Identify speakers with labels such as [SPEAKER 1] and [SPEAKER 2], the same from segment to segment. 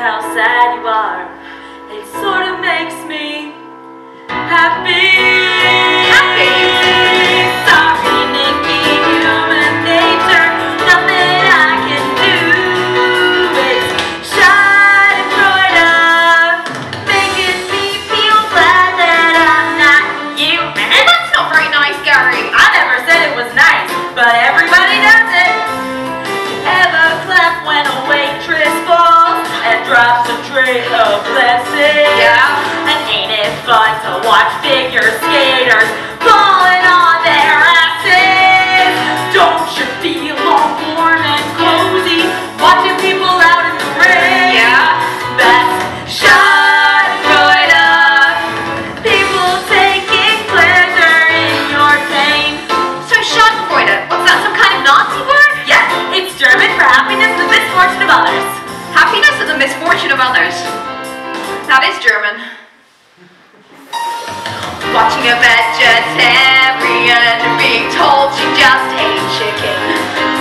[SPEAKER 1] how sad you are. A of blessings?
[SPEAKER 2] Yeah.
[SPEAKER 1] And ain't it fun to watch figure skaters falling on their asses? Don't you feel all warm and cozy watching people out in the rain? Yeah. That's Schadenfreude. People taking pleasure in your pain.
[SPEAKER 2] So Schadenfreude, what's that, some kind of Nazi word?
[SPEAKER 1] Yes, it's German for happiness and misfortune of others.
[SPEAKER 2] Misfortune of others. That is German. Watching a vegetarian being told she just ate chicken.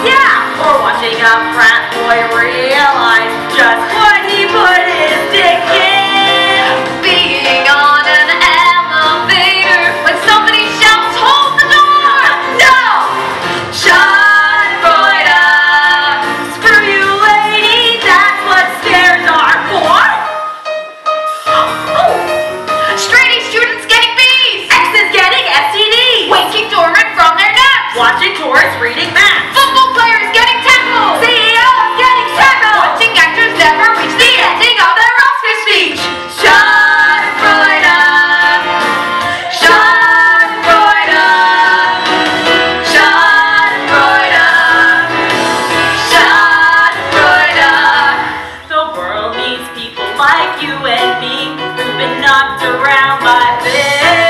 [SPEAKER 1] Yeah, or watching a frat boy realize just what he put his course reading math.
[SPEAKER 2] Football player is getting tackled.
[SPEAKER 1] CEO getting tackled.
[SPEAKER 2] Watching actors never reach the ending of their Oscar speech. Schadenfreude. Uh. Schadenfreude. Uh. Schadenfreude. Uh. Schadenfreude.
[SPEAKER 1] The world needs people like you and me who've been knocked around by this.